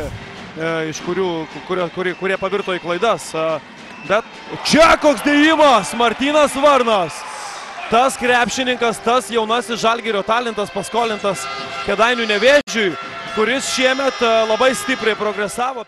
E, iš kurių, kurie, kurie, kurie pavirto į klaidas. Bet čia koks dėjimas, Martinas Varnas. Tas krepšininkas, tas jaunasis Žalgirio talentas paskolintas Kedainių nevėžiui, kuris šiemet e, labai stipriai progresavo.